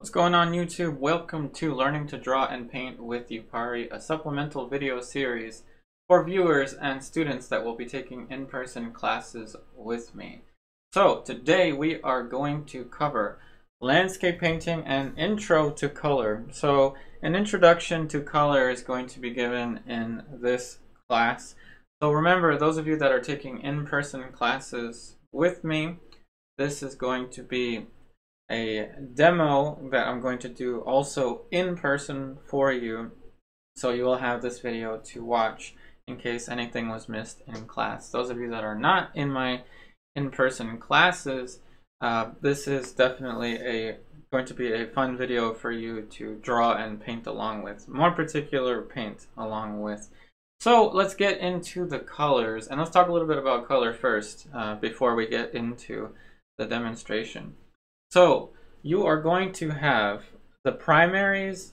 What's going on YouTube? Welcome to Learning to Draw and Paint with Yupari, a supplemental video series for viewers and students that will be taking in-person classes with me. So today we are going to cover landscape painting and intro to color. So an introduction to color is going to be given in this class. So remember, those of you that are taking in-person classes with me, this is going to be a demo that I'm going to do also in person for you. So you will have this video to watch in case anything was missed in class. Those of you that are not in my in-person classes, uh, this is definitely a going to be a fun video for you to draw and paint along with. More particular paint along with. So let's get into the colors and let's talk a little bit about color first uh, before we get into the demonstration. So you are going to have the primaries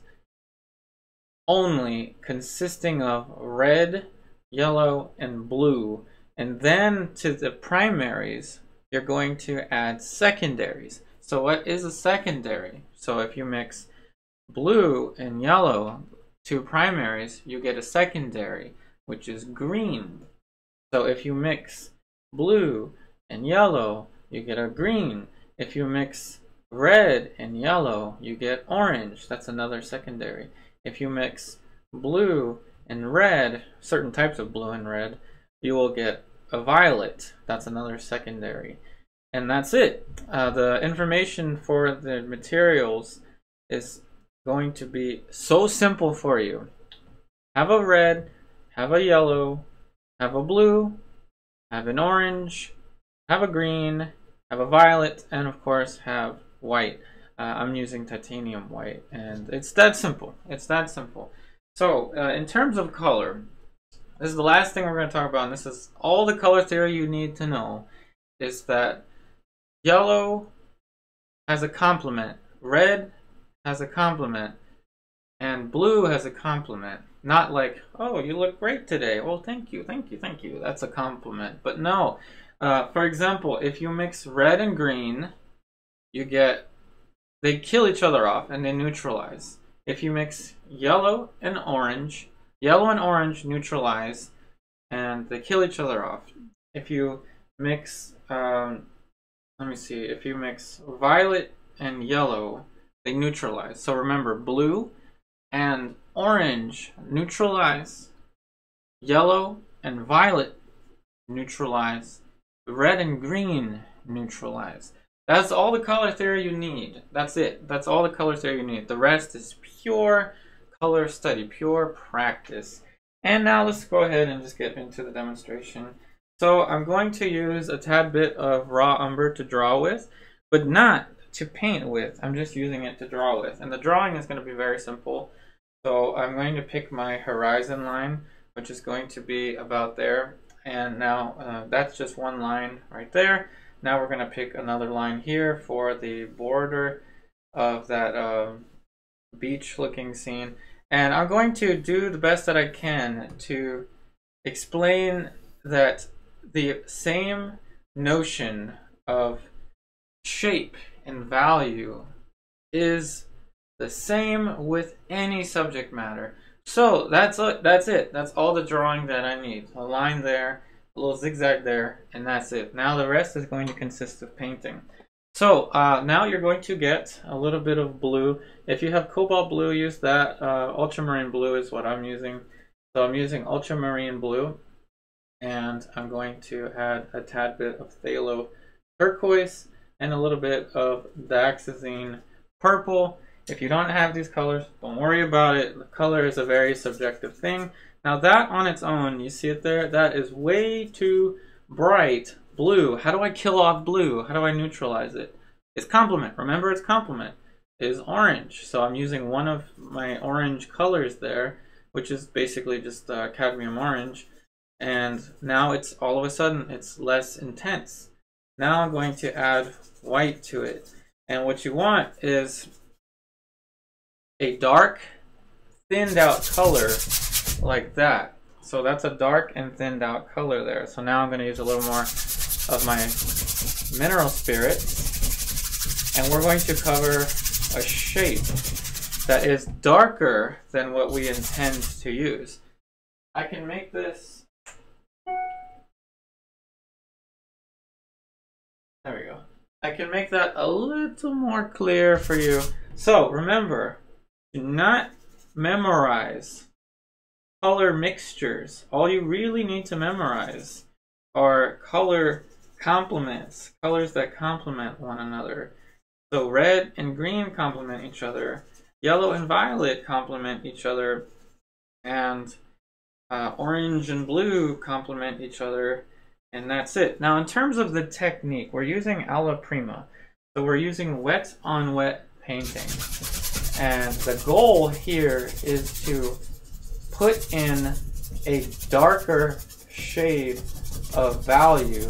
only consisting of red, yellow, and blue. And then to the primaries, you're going to add secondaries. So what is a secondary? So if you mix blue and yellow, two primaries, you get a secondary, which is green. So if you mix blue and yellow, you get a green. If you mix red and yellow, you get orange. That's another secondary. If you mix blue and red, certain types of blue and red, you will get a violet. That's another secondary. And that's it. Uh, the information for the materials is going to be so simple for you. Have a red, have a yellow, have a blue, have an orange, have a green, have a violet, and of course have white. Uh, I'm using titanium white, and it's that simple. It's that simple. So, uh, in terms of color, this is the last thing we're going to talk about, and this is all the color theory you need to know, is that yellow has a complement, red has a complement, and blue has a complement. Not like, oh, you look great today. Well, thank you, thank you, thank you. That's a compliment. But no, uh, for example, if you mix red and green, you get they kill each other off and they neutralize. If you mix yellow and orange, yellow and orange neutralize and they kill each other off. If you mix, um, let me see, if you mix violet and yellow, they neutralize. So remember, blue and orange neutralize, yellow and violet neutralize, red and green neutralize. That's all the color theory you need. That's it. That's all the color theory you need. The rest is pure color study, pure practice. And now let's go ahead and just get into the demonstration. So I'm going to use a tad bit of raw umber to draw with, but not to paint with. I'm just using it to draw with. And the drawing is going to be very simple. So I'm going to pick my horizon line, which is going to be about there. And now uh, that's just one line right there. Now we're going to pick another line here for the border of that um, beach looking scene. And I'm going to do the best that I can to explain that the same notion of shape and value is the same with any subject matter. So that's it. That's it. That's all the drawing that I need. A line there, a little zigzag there, and that's it. Now the rest is going to consist of painting. So uh, now you're going to get a little bit of blue. If you have cobalt blue, use that. Uh, ultramarine blue is what I'm using. So I'm using ultramarine blue, and I'm going to add a tad bit of phthalo turquoise and a little bit of dioxazine purple. If you don't have these colors, don't worry about it. The color is a very subjective thing. Now that on its own, you see it there? That is way too bright blue. How do I kill off blue? How do I neutralize it? It's complement. Remember it's complement. is orange. So I'm using one of my orange colors there, which is basically just uh, cadmium orange. And now it's all of a sudden it's less intense. Now I'm going to add white to it. And what you want is a dark, thinned out color like that. So that's a dark and thinned out color there. So now I'm going to use a little more of my mineral spirit. And we're going to cover a shape that is darker than what we intend to use. I can make this. There we go. I can make that a little more clear for you. So remember, do not memorize color mixtures. All you really need to memorize are color complements, colors that complement one another. So red and green complement each other, yellow and violet complement each other, and uh, orange and blue complement each other, and that's it. Now in terms of the technique, we're using alla prima. So we're using wet on wet painting. And the goal here is to put in a darker shade of value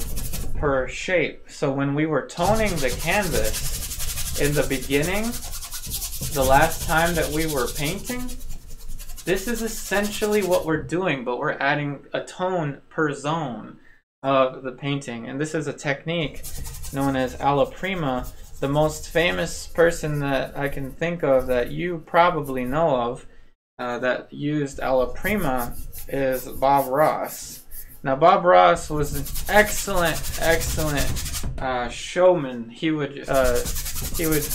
per shape. So when we were toning the canvas in the beginning, the last time that we were painting, this is essentially what we're doing, but we're adding a tone per zone of the painting. And this is a technique known as alla prima. The most famous person that I can think of that you probably know of uh, that used alla prima is Bob Ross. Now, Bob Ross was an excellent, excellent uh, showman. He would uh, he would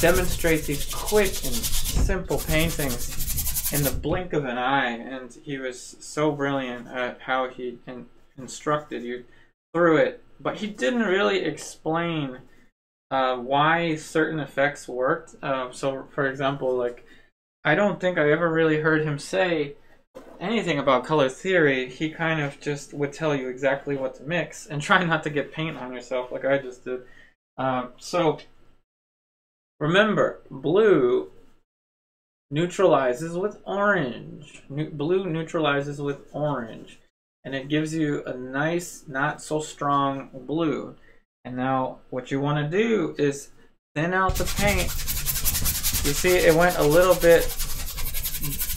demonstrate these quick and simple paintings in the blink of an eye, and he was so brilliant at how he in, instructed you through it. But he didn't really explain uh, why certain effects worked. Uh, so, for example, like I don't think I ever really heard him say anything about color theory, he kind of just would tell you exactly what to mix and try not to get paint on yourself like I just did. Um, so remember, blue neutralizes with orange. Blue neutralizes with orange. And it gives you a nice, not so strong blue. And now what you want to do is thin out the paint. You see it went a little bit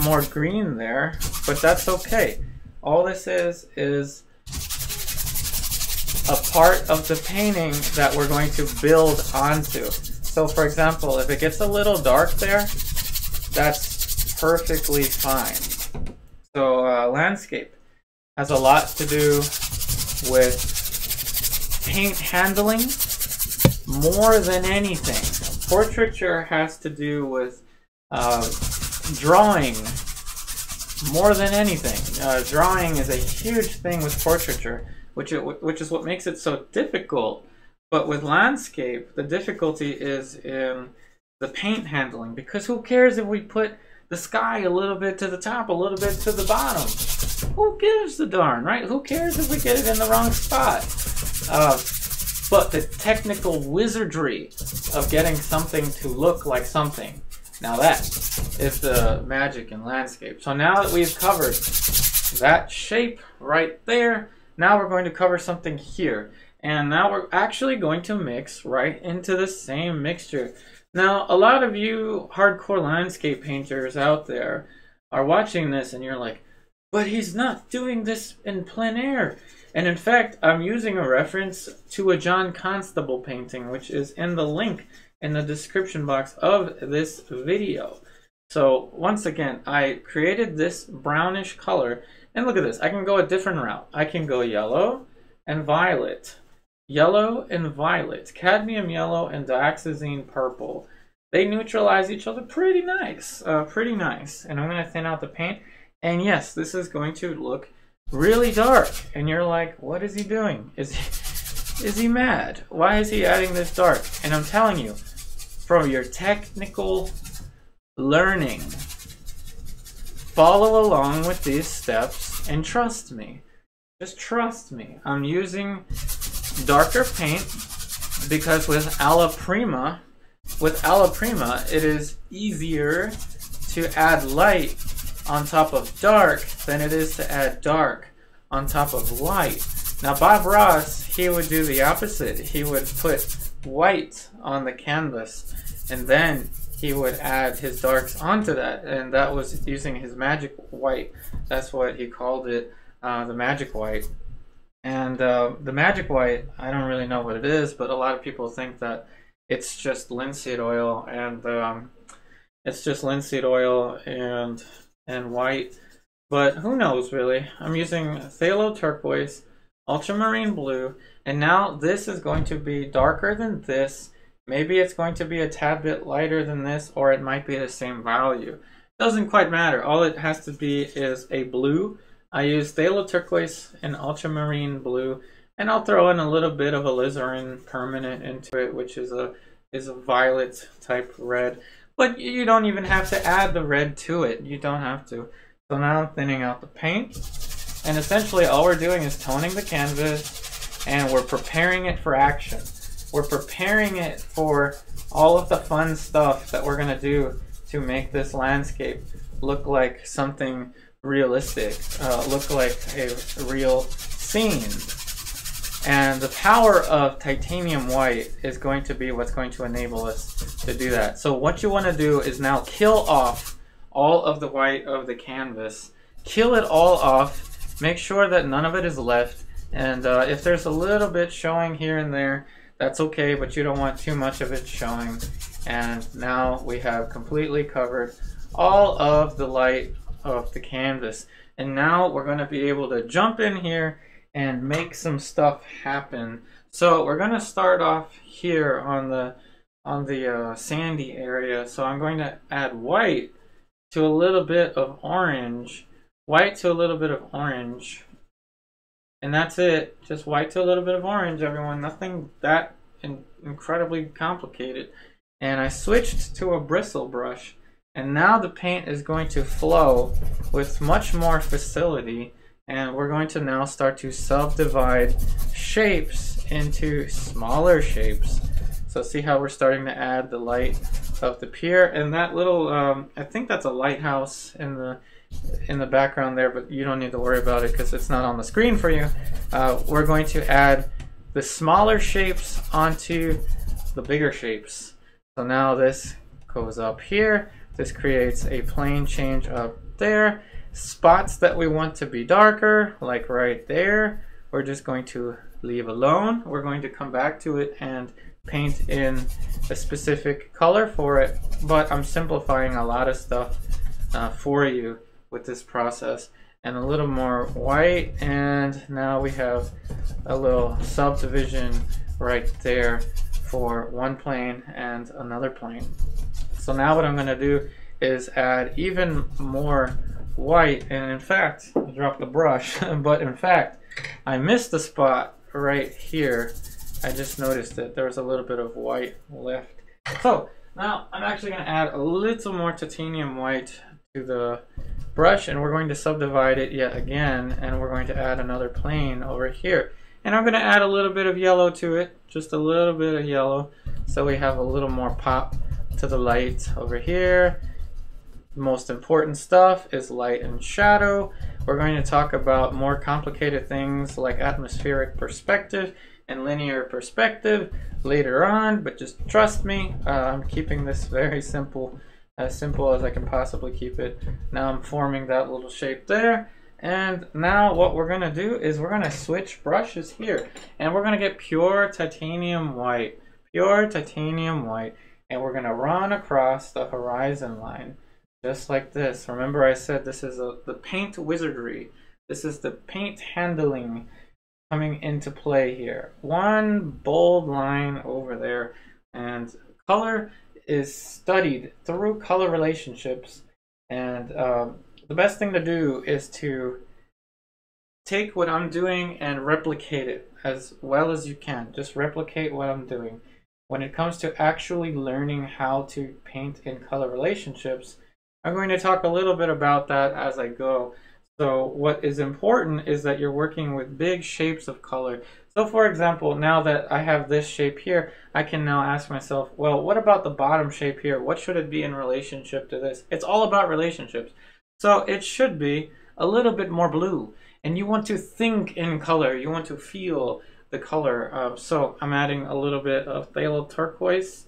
more green there, but that's okay. All this is is a part of the painting that we're going to build onto. So for example, if it gets a little dark there, that's perfectly fine. So uh, landscape has a lot to do with paint handling more than anything. Portraiture has to do with uh, drawing more than anything. Uh, drawing is a huge thing with portraiture, which, it, which is what makes it so difficult. But with landscape, the difficulty is in the paint handling, because who cares if we put the sky a little bit to the top, a little bit to the bottom? Who gives the darn, right? Who cares if we get it in the wrong spot? Uh, but the technical wizardry of getting something to look like something now that is the magic in landscape. So now that we've covered that shape right there, now we're going to cover something here. And now we're actually going to mix right into the same mixture. Now, a lot of you hardcore landscape painters out there are watching this and you're like, but he's not doing this in plein air. And in fact, I'm using a reference to a John Constable painting, which is in the link in the description box of this video. So once again, I created this brownish color and look at this. I can go a different route. I can go yellow and violet. Yellow and violet. Cadmium yellow and dioxazine purple. They neutralize each other pretty nice. Uh, pretty nice. And I'm going to thin out the paint. And yes, this is going to look really dark. And you're like, what is he doing? Is he, is he mad? Why is he adding this dark? And I'm telling you, from your technical learning. Follow along with these steps and trust me. Just trust me. I'm using darker paint because with Alla Prima, with Alla Prima, it is easier to add light on top of dark than it is to add dark on top of light. Now Bob Ross, he would do the opposite. He would put white on the canvas and then he would add his darks onto that and that was using his magic white that's what he called it uh, the magic white and uh, the magic white i don't really know what it is but a lot of people think that it's just linseed oil and um, it's just linseed oil and and white. But who knows really? I'm using phthalo turquoise, ultramarine blue, and now this is going to be darker than this. Maybe it's going to be a tad bit lighter than this, or it might be the same value. Doesn't quite matter. All it has to be is a blue. I use phthalo turquoise and ultramarine blue, and I'll throw in a little bit of alizarin permanent into it, which is a is a violet type red. But you don't even have to add the red to it. You don't have to. So now I'm thinning out the paint. And essentially all we're doing is toning the canvas and we're preparing it for action. We're preparing it for all of the fun stuff that we're going to do to make this landscape look like something realistic, uh, look like a real scene. And the power of titanium white is going to be what's going to enable us to do that. So what you want to do is now kill off all of the white of the canvas. Kill it all off. Make sure that none of it is left. And uh, if there's a little bit showing here and there, that's okay, but you don't want too much of it showing. And now we have completely covered all of the light of the canvas. And now we're going to be able to jump in here and make some stuff happen. So we're going to start off here on the on the uh, sandy area. So I'm going to add white to a little bit of orange, white to a little bit of orange, and that's it. Just white to a little bit of orange, everyone. Nothing that in incredibly complicated. And I switched to a bristle brush, and now the paint is going to flow with much more facility and we're going to now start to subdivide shapes into smaller shapes. So see how we're starting to add the light of the pier and that little, um, I think that's a lighthouse in the in the background there, but you don't need to worry about it because it's not on the screen for you. Uh, we're going to add the smaller shapes onto the bigger shapes. So now this goes up here. This creates a plane change up there spots that we want to be darker, like right there, we're just going to leave alone. We're going to come back to it and paint in a specific color for it, but I'm simplifying a lot of stuff uh, for you with this process. And a little more white, and now we have a little subdivision right there for one plane and another plane. So now what I'm going to do is add even more white and in fact I dropped the brush but in fact I missed the spot right here. I just noticed that there was a little bit of white left. So now I'm actually going to add a little more titanium white to the brush and we're going to subdivide it yet again and we're going to add another plane over here. And I'm going to add a little bit of yellow to it just a little bit of yellow so we have a little more pop to the light over here the most important stuff is light and shadow. We're going to talk about more complicated things like atmospheric perspective and linear perspective later on, but just trust me, uh, I'm keeping this very simple, as simple as I can possibly keep it. Now I'm forming that little shape there. And now what we're going to do is we're going to switch brushes here. And we're going to get pure titanium white. Pure titanium white. And we're going to run across the horizon line. Just like this. Remember I said this is a, the paint wizardry. This is the paint handling coming into play here. One bold line over there. And color is studied through color relationships. And um, the best thing to do is to take what I'm doing and replicate it as well as you can. Just replicate what I'm doing. When it comes to actually learning how to paint in color relationships, I'm going to talk a little bit about that as I go. So what is important is that you're working with big shapes of color. So for example, now that I have this shape here, I can now ask myself, well, what about the bottom shape here? What should it be in relationship to this? It's all about relationships. So it should be a little bit more blue. And you want to think in color. You want to feel the color. Uh, so I'm adding a little bit of phthalo turquoise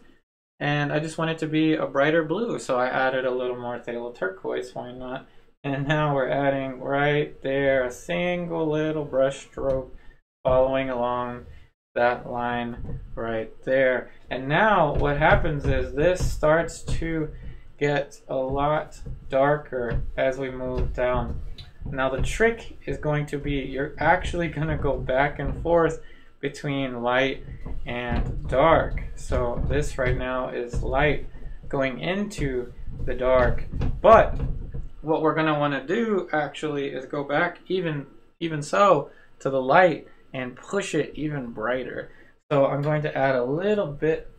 and I just want it to be a brighter blue, so I added a little more phthalo turquoise, why not? And now we're adding right there a single little brush stroke following along that line right there. And now what happens is this starts to get a lot darker as we move down. Now the trick is going to be you're actually going to go back and forth between light and dark. So this right now is light going into the dark. But what we're going to want to do actually is go back even even so to the light and push it even brighter. So I'm going to add a little bit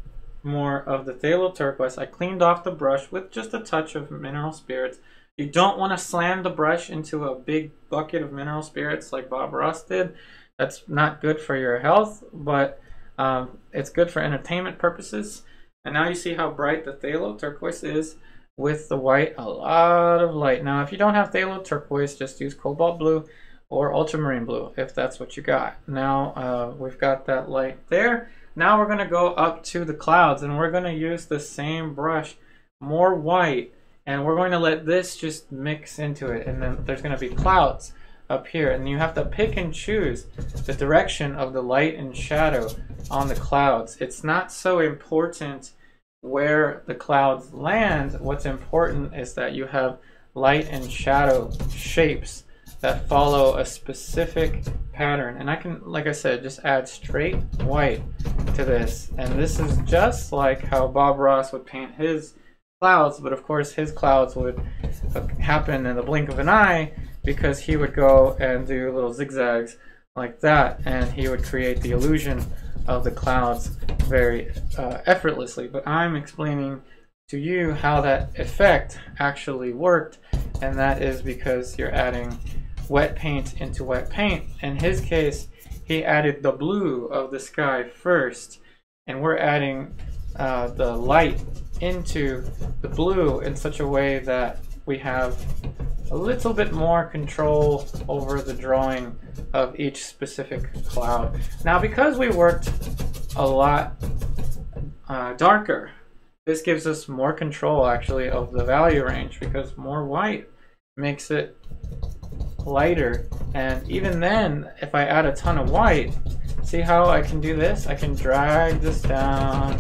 more of the phthalo turquoise. I cleaned off the brush with just a touch of mineral spirits. You don't want to slam the brush into a big bucket of mineral spirits like Bob Ross did. That's not good for your health, but um, it's good for entertainment purposes. And now you see how bright the phthalo turquoise is with the white, a lot of light. Now, if you don't have phthalo turquoise, just use cobalt blue or ultramarine blue if that's what you got. Now uh, we've got that light there. Now we're going to go up to the clouds and we're going to use the same brush, more white, and we're going to let this just mix into it. And then there's going to be clouds up here and you have to pick and choose the direction of the light and shadow on the clouds. It's not so important where the clouds land. What's important is that you have light and shadow shapes that follow a specific pattern. And I can, like I said, just add straight white to this. And this is just like how Bob Ross would paint his clouds, but of course his clouds would happen in the blink of an eye because he would go and do little zigzags like that and he would create the illusion of the clouds very uh, effortlessly. But I'm explaining to you how that effect actually worked and that is because you're adding wet paint into wet paint. In his case, he added the blue of the sky first, and we're adding uh, the light into the blue in such a way that we have a little bit more control over the drawing of each specific cloud. Now because we worked a lot uh, darker, this gives us more control actually of the value range because more white makes it lighter. And even then, if I add a ton of white, see how I can do this? I can drag this down,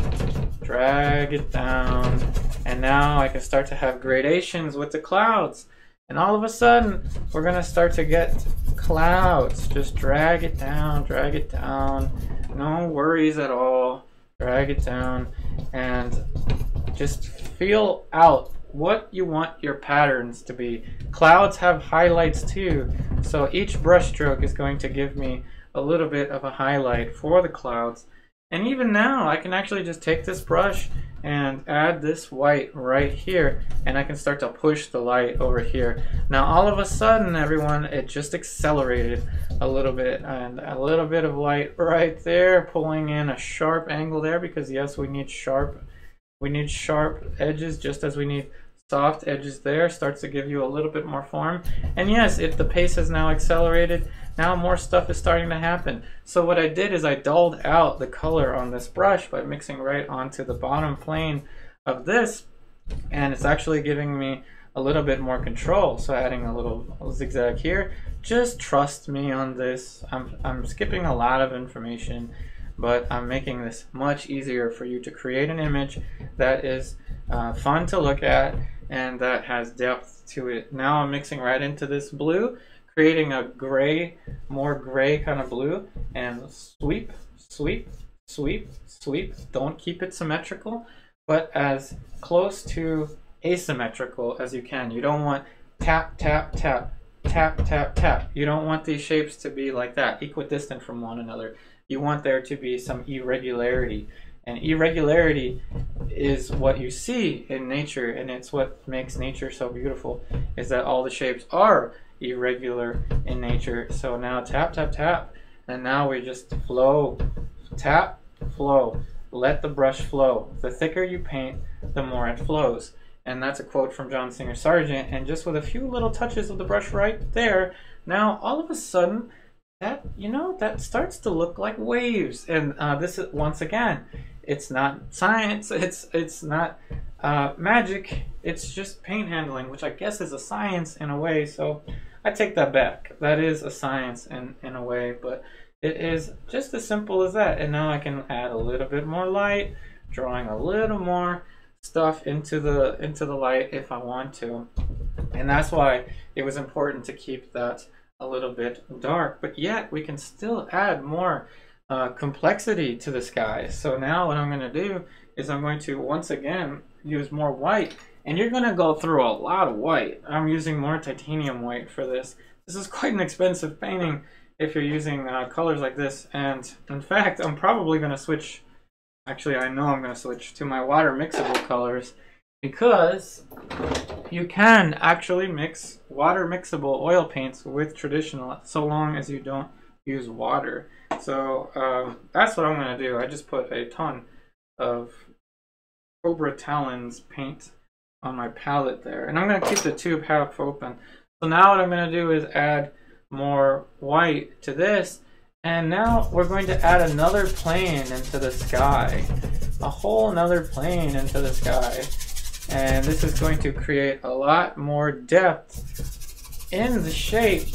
drag it down, and now I can start to have gradations with the clouds. And all of a sudden, we're gonna start to get clouds. Just drag it down, drag it down. No worries at all. Drag it down and just feel out what you want your patterns to be. Clouds have highlights too, so each brush stroke is going to give me a little bit of a highlight for the clouds. And even now, I can actually just take this brush and add this white right here, and I can start to push the light over here. Now, all of a sudden, everyone, it just accelerated a little bit, and a little bit of light right there, pulling in a sharp angle there, because yes, we need sharp, we need sharp edges, just as we need soft edges there starts to give you a little bit more form. And yes, if the pace has now accelerated, now more stuff is starting to happen. So what I did is I dulled out the color on this brush by mixing right onto the bottom plane of this, and it's actually giving me a little bit more control. So adding a little zigzag here. Just trust me on this. I'm, I'm skipping a lot of information, but I'm making this much easier for you to create an image that is uh, fun to look at and that has depth to it. Now I'm mixing right into this blue, creating a gray, more gray kind of blue, and sweep, sweep, sweep, sweep. Don't keep it symmetrical, but as close to asymmetrical as you can. You don't want tap, tap, tap, tap, tap, tap. You don't want these shapes to be like that, equidistant from one another. You want there to be some irregularity. And irregularity is what you see in nature, and it's what makes nature so beautiful, is that all the shapes are irregular in nature. So now tap, tap, tap, and now we just flow, tap, flow. Let the brush flow. The thicker you paint, the more it flows. And that's a quote from John Singer Sargent. And just with a few little touches of the brush right there, now all of a sudden, that you know that starts to look like waves. And uh, this is once again, it's not science. It's it's not uh, magic. It's just paint handling, which I guess is a science in a way. So I take that back. That is a science in in a way, but It is just as simple as that. And now I can add a little bit more light, drawing a little more stuff into the into the light if I want to. And that's why it was important to keep that a little bit dark. But yet we can still add more uh, complexity to the sky. So now what I'm going to do is I'm going to once again use more white and you're going to go through a lot of white. I'm using more titanium white for this. This is quite an expensive painting if you're using uh, colors like this. And in fact, I'm probably going to switch, actually I know I'm going to switch to my water mixable colors because you can actually mix water mixable oil paints with traditional so long as you don't use water. So um, that's what I'm going to do. I just put a ton of Cobra Talens paint on my palette there. And I'm going to keep the tube half open. So now what I'm going to do is add more white to this. And now we're going to add another plane into the sky. A whole another plane into the sky. And this is going to create a lot more depth in the shape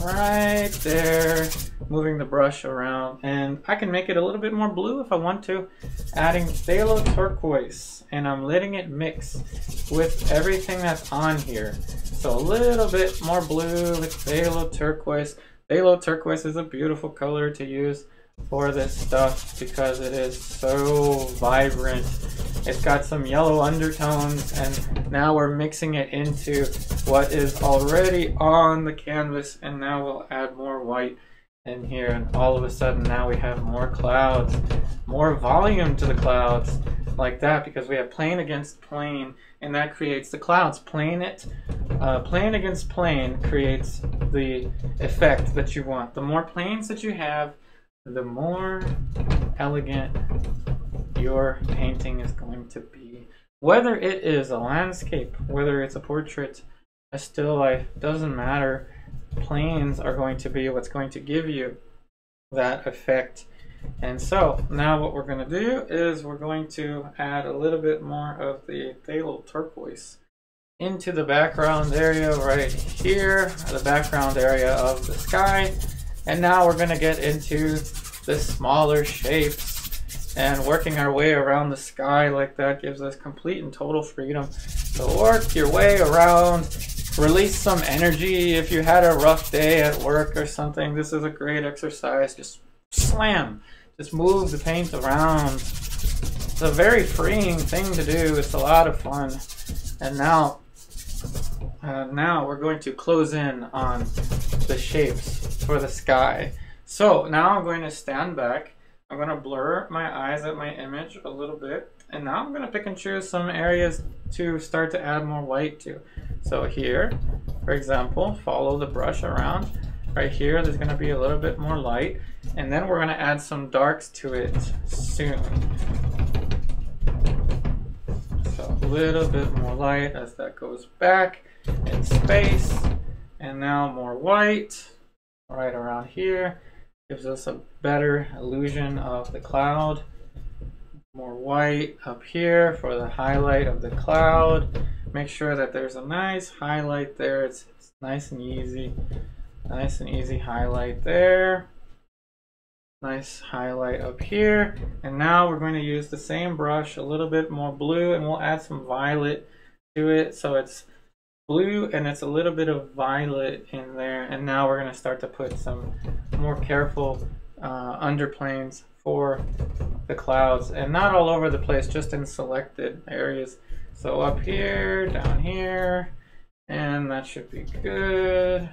right there. Moving the brush around. And I can make it a little bit more blue if I want to. Adding phthalo turquoise. And I'm letting it mix with everything that's on here. So a little bit more blue with phthalo turquoise. Phthalo turquoise is a beautiful color to use for this stuff because it is so vibrant it's got some yellow undertones and now we're mixing it into what is already on the canvas and now we'll add more white in here and all of a sudden now we have more clouds, more volume to the clouds like that because we have plane against plane and that creates the clouds. Plane it, uh, plane against plane creates the effect that you want. The more planes that you have, the more elegant your painting is going to be. Whether it is a landscape, whether it's a portrait, a still life, doesn't matter. Planes are going to be what's going to give you that effect. And so now what we're going to do is we're going to add a little bit more of the phthalo turquoise into the background area right here, the background area of the sky. And now we're going to get into the smaller shapes and working our way around the sky like that gives us complete and total freedom to work your way around, release some energy. If you had a rough day at work or something, this is a great exercise. Just slam, just move the paint around. It's a very freeing thing to do. It's a lot of fun. And now, uh, now we're going to close in on the shapes for the sky. So now I'm going to stand back I'm going to blur my eyes at my image a little bit. And now I'm going to pick and choose some areas to start to add more white to. So here, for example, follow the brush around. Right here, there's going to be a little bit more light. And then we're going to add some darks to it soon. A little bit more light as that goes back in space. And now more white right around here gives us a better illusion of the cloud. More white up here for the highlight of the cloud. Make sure that there's a nice highlight there. It's, it's nice and easy. Nice and easy highlight there. Nice highlight up here. And now we're going to use the same brush, a little bit more blue, and we'll add some violet to it. So it's blue and it's a little bit of violet in there. And now we're going to start to put some more careful uh, underplanes for the clouds. And not all over the place just in selected areas. So up here down here and that should be good.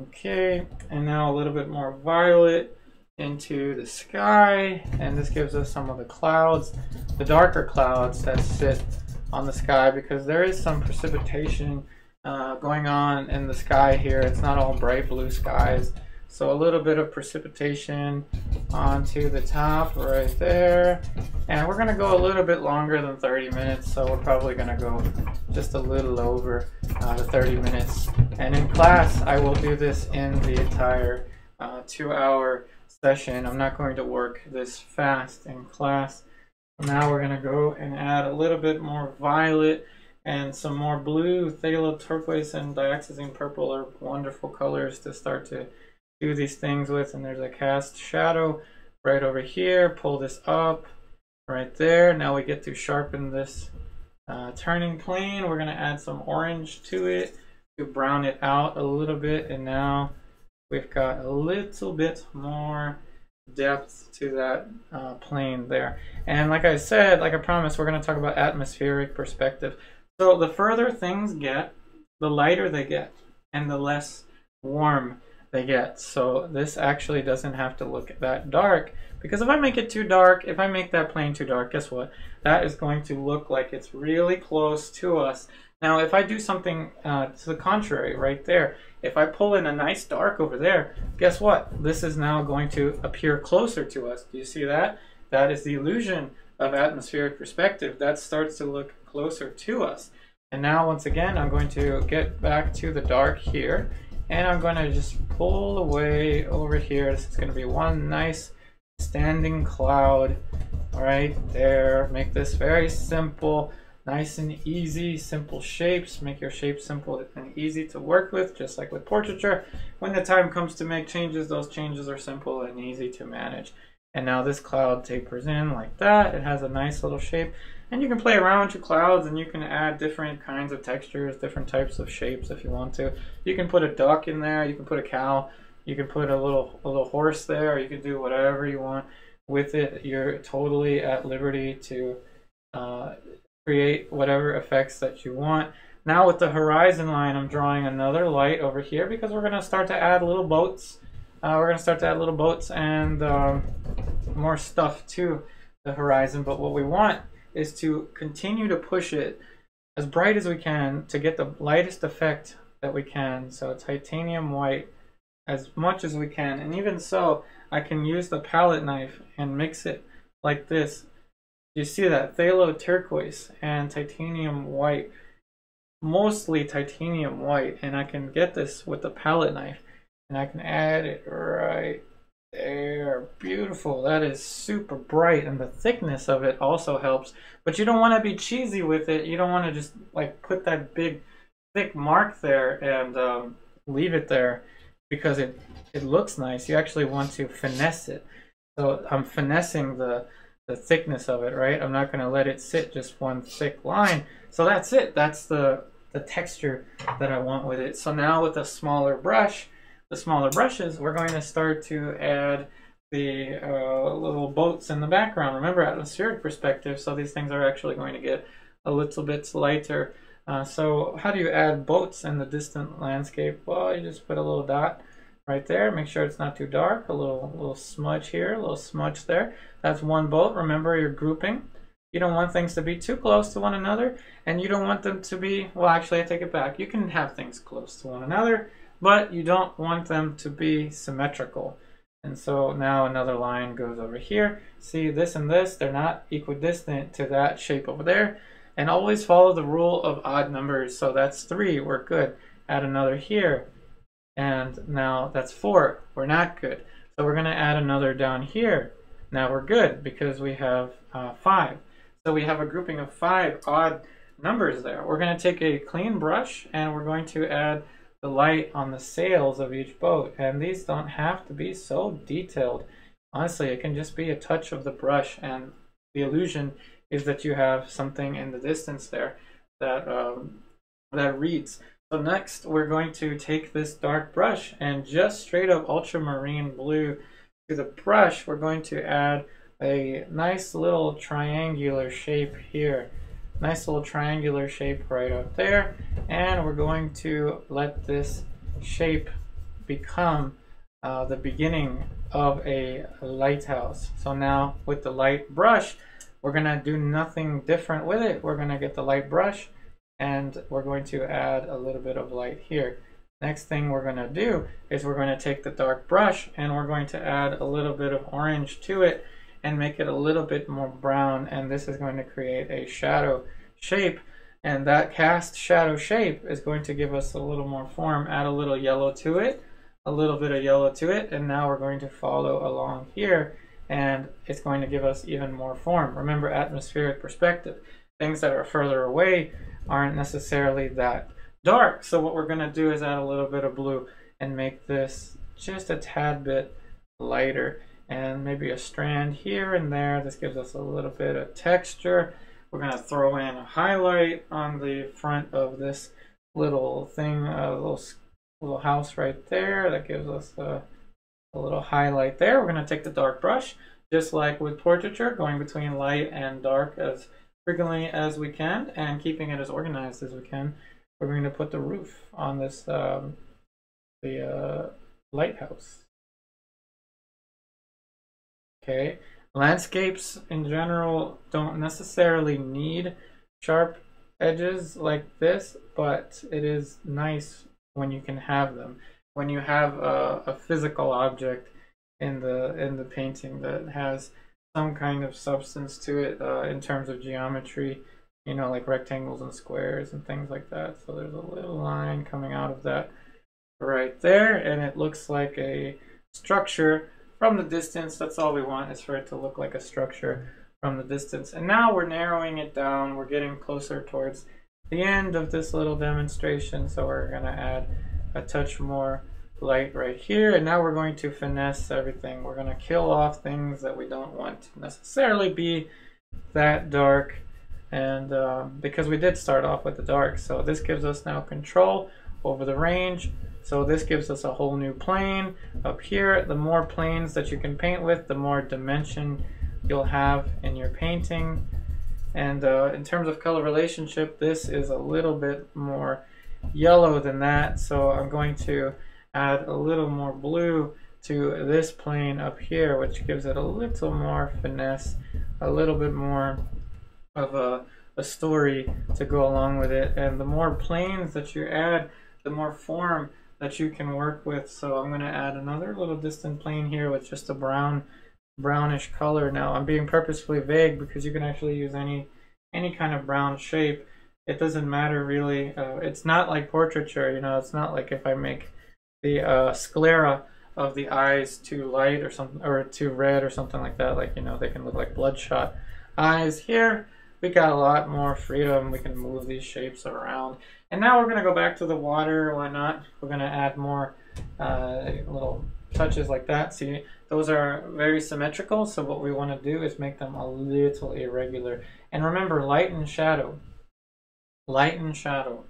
Okay and now a little bit more violet into the sky and this gives us some of the clouds the darker clouds that sit on the sky because there is some precipitation uh, going on in the sky here. It's not all bright blue skies. So a little bit of precipitation onto the top right there. And we're gonna go a little bit longer than 30 minutes. So we're probably gonna go just a little over uh, the 30 minutes. And in class, I will do this in the entire uh, two hour session. I'm not going to work this fast in class. Now we're going to go and add a little bit more violet and some more blue. Phthalo turquoise and dioxazine purple are wonderful colors to start to do these things with. And there's a cast shadow right over here. Pull this up right there. Now we get to sharpen this uh, turning plane. We're going to add some orange to it to brown it out a little bit. And now we've got a little bit more depth to that uh, plane there. And like I said, like I promised, we're going to talk about atmospheric perspective. So the further things get, the lighter they get and the less warm they get. So this actually doesn't have to look that dark because if I make it too dark, if I make that plane too dark, guess what? That is going to look like it's really close to us. Now, if I do something uh, to the contrary right there, if I pull in a nice dark over there, guess what? This is now going to appear closer to us. Do you see that? That is the illusion of atmospheric perspective. That starts to look closer to us. And now, once again, I'm going to get back to the dark here. And I'm going to just pull away over here. This is going to be one nice standing cloud right there. Make this very simple, nice and easy, simple shapes. Make your shape simple and easy to work with, just like with portraiture. When the time comes to make changes, those changes are simple and easy to manage. And now this cloud tapers in like that. It has a nice little shape. And you can play around with your clouds and you can add different kinds of textures, different types of shapes if you want to. You can put a duck in there, you can put a cow, you can put a little a little horse there, you can do whatever you want with it. You're totally at liberty to uh, create whatever effects that you want. Now with the horizon line, I'm drawing another light over here because we're going to start to add little boats. Uh, we're going to start to add little boats and um, more stuff to the horizon. But what we want is to continue to push it as bright as we can to get the lightest effect that we can. So titanium white as much as we can. And even so, I can use the palette knife and mix it like this. You see that phthalo turquoise and titanium white, mostly titanium white, and I can get this with the palette knife and I can add it right there. Beautiful. That is super bright and the thickness of it also helps. But you don't want to be cheesy with it. You don't want to just like put that big thick mark there and um, leave it there because it, it looks nice. You actually want to finesse it. So I'm finessing the, the thickness of it, right? I'm not going to let it sit just one thick line. So that's it. That's the, the texture that I want with it. So now with a smaller brush, the smaller brushes, we're going to start to add the uh, little boats in the background. Remember atmospheric perspective, so these things are actually going to get a little bit lighter uh, so how do you add boats in the distant landscape? Well, you just put a little dot right there. Make sure it's not too dark. A little, little smudge here, a little smudge there. That's one boat. Remember, you're grouping. You don't want things to be too close to one another, and you don't want them to be, well, actually, I take it back. You can have things close to one another, but you don't want them to be symmetrical. And so now another line goes over here. See, this and this, they're not equidistant to that shape over there. And always follow the rule of odd numbers. So that's three, we're good. Add another here. And now that's four, we're not good. So we're gonna add another down here. Now we're good because we have uh, five. So we have a grouping of five odd numbers there. We're gonna take a clean brush and we're going to add the light on the sails of each boat. And these don't have to be so detailed. Honestly, it can just be a touch of the brush and the illusion is that you have something in the distance there that um, that reads. So next we're going to take this dark brush and just straight up ultramarine blue to the brush we're going to add a nice little triangular shape here. Nice little triangular shape right up there and we're going to let this shape become uh, the beginning of a lighthouse. So now with the light brush we're going to do nothing different with it. We're going to get the light brush and we're going to add a little bit of light here. Next thing we're going to do is we're going to take the dark brush and we're going to add a little bit of orange to it and make it a little bit more brown and this is going to create a shadow shape and that cast shadow shape is going to give us a little more form. Add a little yellow to it, a little bit of yellow to it and now we're going to follow along here and it's going to give us even more form. Remember atmospheric perspective. Things that are further away aren't necessarily that dark. So what we're going to do is add a little bit of blue and make this just a tad bit lighter and maybe a strand here and there. This gives us a little bit of texture. We're going to throw in a highlight on the front of this little thing, a little, little house right there. That gives us a, a little highlight there. We're going to take the dark brush, just like with portraiture, going between light and dark as frequently as we can and keeping it as organized as we can. We're going to put the roof on this, um, the uh, lighthouse. Okay, landscapes in general don't necessarily need sharp edges like this, but it is nice when you can have them. When you have a, a physical object in the in the painting that has some kind of substance to it uh, in terms of geometry, you know, like rectangles and squares and things like that. So there's a little line coming out of that right there, and it looks like a structure from the distance. That's all we want is for it to look like a structure from the distance. And now we're narrowing it down. We're getting closer towards the end of this little demonstration. So we're going to add a touch more light right here. And now we're going to finesse everything. We're going to kill off things that we don't want to necessarily be that dark. And um, because we did start off with the dark, so this gives us now control over the range. So this gives us a whole new plane up here. The more planes that you can paint with, the more dimension you'll have in your painting. And uh, in terms of color relationship, this is a little bit more yellow than that. So I'm going to add a little more blue to this plane up here, which gives it a little more finesse, a little bit more of a, a story to go along with it. And the more planes that you add, the more form that you can work with. So I'm going to add another little distant plane here with just a brown, brownish color. Now I'm being purposefully vague because you can actually use any, any kind of brown shape. It doesn't matter really. Uh, it's not like portraiture, you know, it's not like if I make the uh, sclera of the eyes too light or something, or too red or something like that. Like, you know, they can look like bloodshot eyes. Here, we got a lot more freedom. We can move these shapes around. And now we're going to go back to the water. Why not? We're going to add more uh, little touches like that. See, those are very symmetrical. So what we want to do is make them a little irregular. And remember, light and shadow. Light and shadow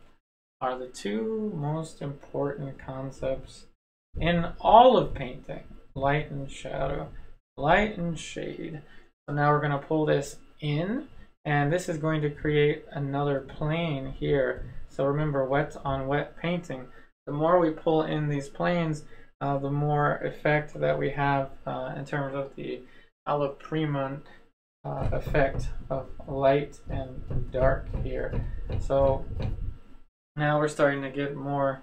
are the two most important concepts in all of painting. Light and shadow. Light and shade. So now we're going to pull this in. And this is going to create another plane here so remember, wet on wet painting. The more we pull in these planes, uh, the more effect that we have uh, in terms of the alla prima uh, effect of light and dark here. So now we're starting to get more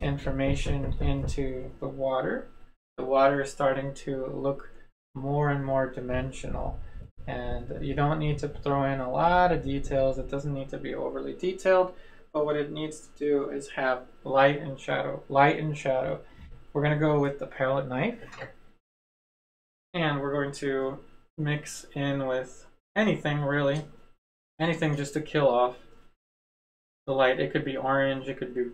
information into the water. The water is starting to look more and more dimensional. And you don't need to throw in a lot of details. It doesn't need to be overly detailed but what it needs to do is have light and shadow, light and shadow. We're going to go with the palette knife, and we're going to mix in with anything really, anything just to kill off the light. It could be orange, it could be,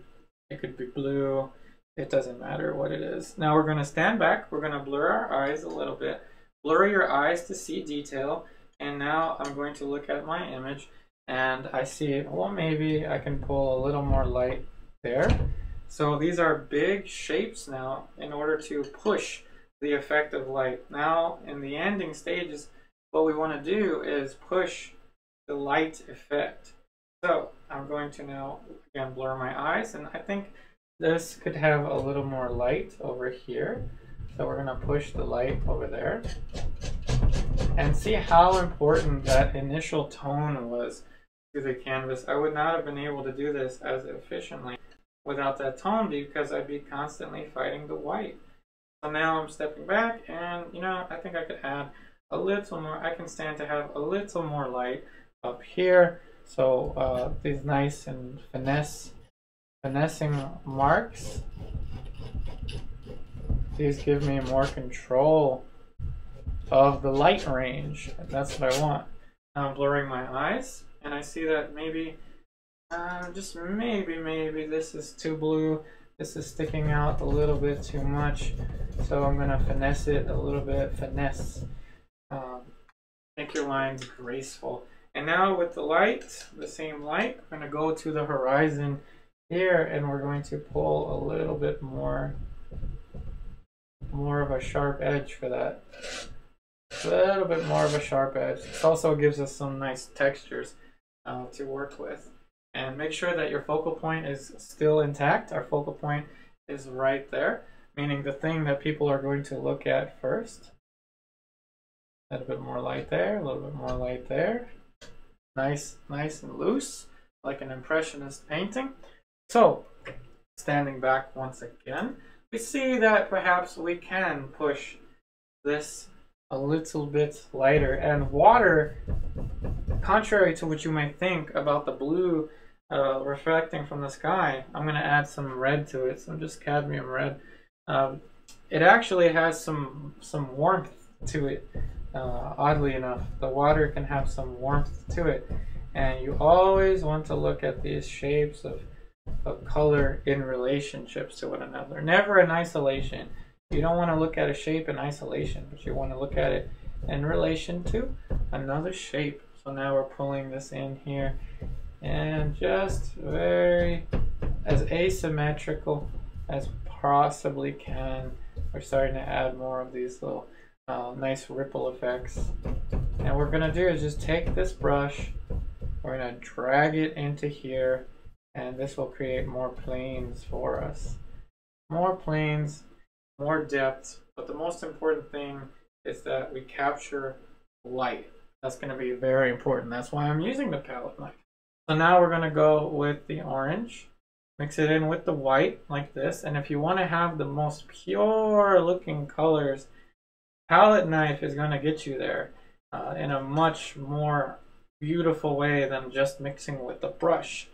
it could be blue. It doesn't matter what it is. Now we're going to stand back. We're going to blur our eyes a little bit. Blur your eyes to see detail. And now I'm going to look at my image and I see, well, maybe I can pull a little more light there. So these are big shapes now in order to push the effect of light. Now in the ending stages, what we want to do is push the light effect. So I'm going to now again blur my eyes and I think this could have a little more light over here. So we're going to push the light over there and see how important that initial tone was to the canvas. I would not have been able to do this as efficiently without that tone because I'd be constantly fighting the white. So now I'm stepping back and, you know, I think I could add a little more. I can stand to have a little more light up here. So uh, these nice and finesse, finessing marks, these give me more control of the light range. That's what I want. I'm blurring my eyes and I see that maybe, uh, just maybe, maybe this is too blue. this is sticking out a little bit too much. So I'm gonna finesse it a little bit, finesse. Um, make your lines graceful. And now with the light, the same light, we're gonna go to the horizon here and we're going to pull a little bit more, more of a sharp edge for that. A little bit more of a sharp edge. This also gives us some nice textures uh, to work with. And make sure that your focal point is still intact. Our focal point is right there, meaning the thing that people are going to look at first. A little bit more light there, a little bit more light there. Nice, nice and loose, like an impressionist painting. So, standing back once again, we see that perhaps we can push this a little bit lighter. And water, contrary to what you might think about the blue uh, reflecting from the sky, I'm going to add some red to it, some just cadmium red. Um, it actually has some some warmth to it. Uh, oddly enough, the water can have some warmth to it, and you always want to look at these shapes of, of color in relationships to one another. Never in isolation. You don't want to look at a shape in isolation, but you want to look at it in relation to another shape. So now we're pulling this in here and just very as asymmetrical as possibly can. We're starting to add more of these little uh, nice ripple effects. And what we're gonna do is just take this brush, we're gonna drag it into here, and this will create more planes for us. More planes, more depth, but the most important thing is that we capture light. That's gonna be very important. That's why I'm using the palette knife. So now we're gonna go with the orange, mix it in with the white like this. And if you wanna have the most pure looking colors, palette knife is going to get you there uh, in a much more beautiful way than just mixing with the brush.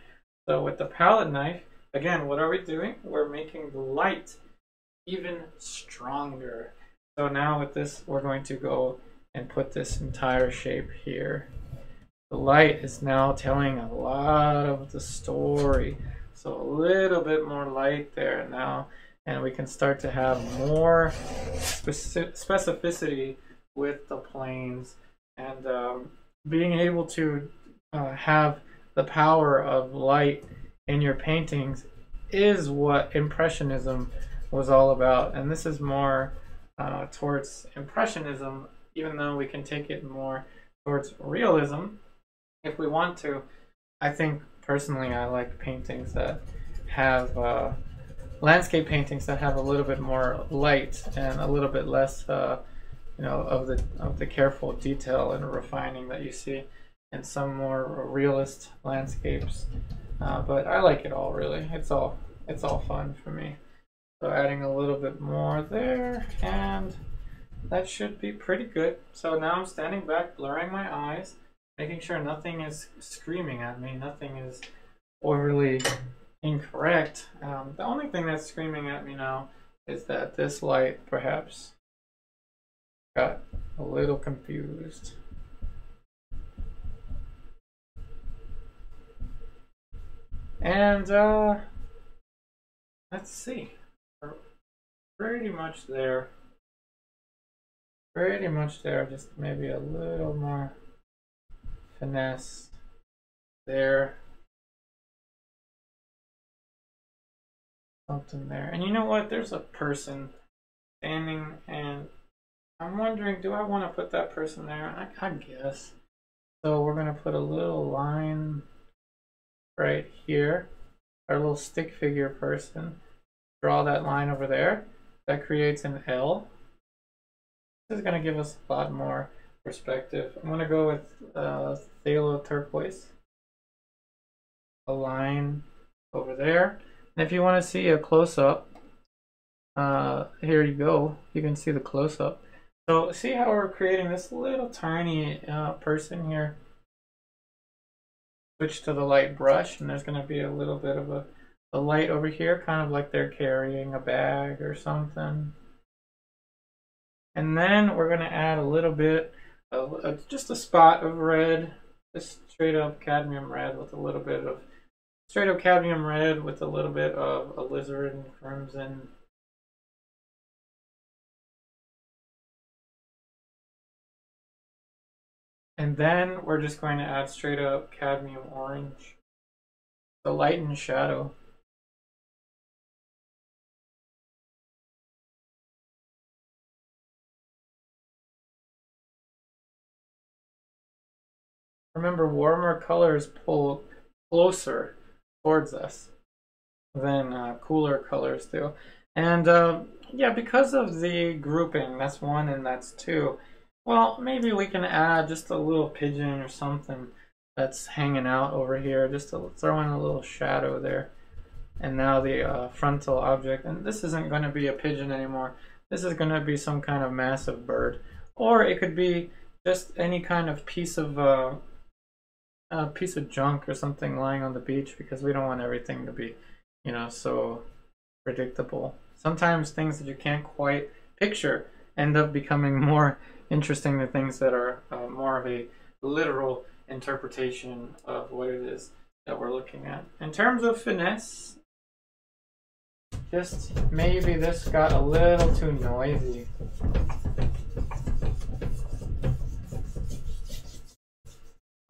So with the palette knife, again, what are we doing? We're making the light even stronger. So now with this, we're going to go and put this entire shape here. The light is now telling a lot of the story. So a little bit more light there now and we can start to have more speci specificity with the planes. And um, being able to uh, have the power of light in your paintings is what impressionism was all about. And this is more uh, towards impressionism even though we can take it more towards realism if we want to. I think personally i like paintings that have uh, landscape paintings that have a little bit more light and a little bit less, uh, you know, of the of the careful detail and refining that you see in some more realist landscapes. Uh, but I like it all really. It's all it's all fun for me. So adding a little bit more there, and that should be pretty good. So now I'm standing back, blurring my eyes, making sure nothing is screaming at me, nothing is overly incorrect. Um, the only thing that's screaming at me now is that this light perhaps got a little confused. And uh, let's see. We're pretty much there. Pretty much there, just maybe a little more finesse there. Something there. And you know what? There's a person standing, and I'm wondering, do I want to put that person there? I, I guess. So we're going to put a little line right here. Our little stick figure person. Draw that line over there. That creates an L. This is going to give us a lot more perspective. I'm going to go with uh, Phthalo Turquoise. A line over there. If you want to see a close-up, uh, here you go. You can see the close-up. So see how we're creating this little tiny uh, person here. Switch to the light brush and there's going to be a little bit of a, a light over here, kind of like they're carrying a bag or something. And then we're going to add a little bit of uh, just a spot of red, just straight up cadmium red with a little bit of straight up cadmium red with a little bit of alizarin crimson. And then we're just going to add straight up cadmium orange. The light and shadow. Remember, warmer colors pull closer towards us than uh, cooler colors do. And uh, yeah, because of the grouping, that's one and that's two, well, maybe we can add just a little pigeon or something that's hanging out over here, just to throw in a little shadow there. And now the uh, frontal object, and this isn't going to be a pigeon anymore. This is going to be some kind of massive bird. Or it could be just any kind of piece of uh, a piece of junk or something lying on the beach because we don't want everything to be, you know, so predictable. Sometimes things that you can't quite picture end up becoming more interesting than things that are uh, more of a literal interpretation of what it is that we're looking at. In terms of finesse, just maybe this got a little too noisy.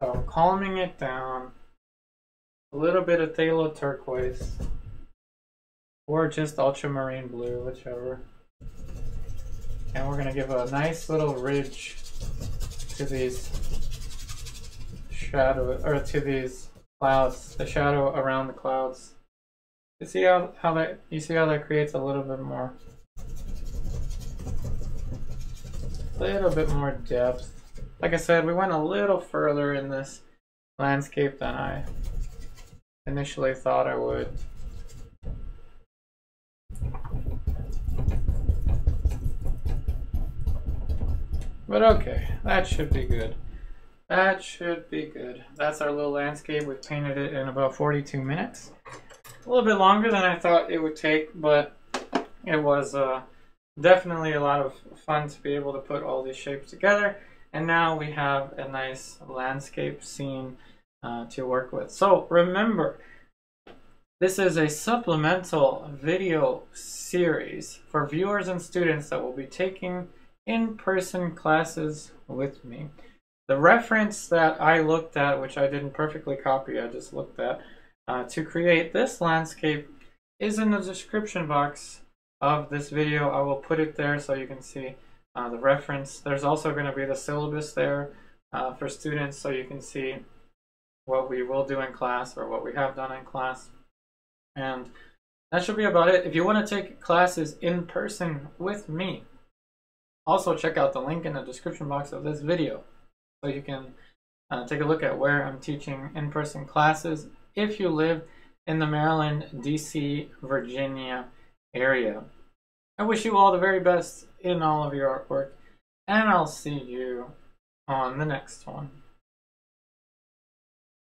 So calming it down. A little bit of phthalo turquoise. Or just ultramarine blue, whichever. And we're to give a nice little ridge to these shadow, or to these clouds, the shadow around the clouds. You see how, how that, you see how that creates a little bit more, a little bit more depth. Like I said, we went a little further in this landscape than I initially thought I would. But okay, that should be good. That should be good. That's our little landscape. We painted it in about 42 minutes. A little bit longer than I thought it would take, but it was uh, definitely a lot of fun to be able to put all these shapes together. And now we have a nice landscape scene uh, to work with. So remember, this is a supplemental video series for viewers and students that will be taking in-person classes with me. The reference that I looked at, which I didn't perfectly copy, I just looked at, uh, to create this landscape is in the description box of this video. I will put it there so you can see uh, the reference. There's also going to be the syllabus there uh, for students so you can see what we will do in class or what we have done in class. And that should be about it. If you want to take classes in person with me, also check out the link in the description box of this video so you can uh, take a look at where I'm teaching in-person classes if you live in the Maryland, DC, Virginia area. I wish you all the very best in all of your artwork, and I'll see you on the next one.